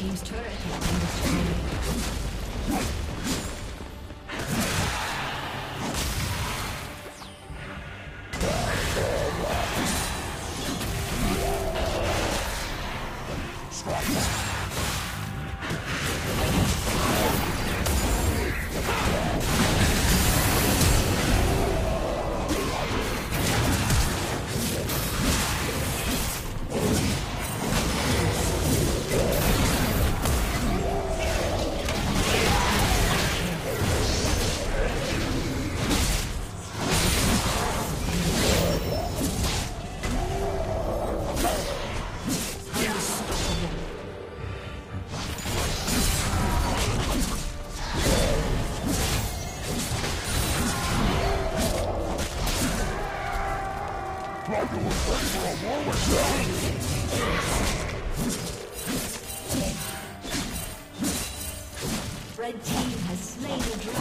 team's turret has been destroyed. Red team has slain the dragon.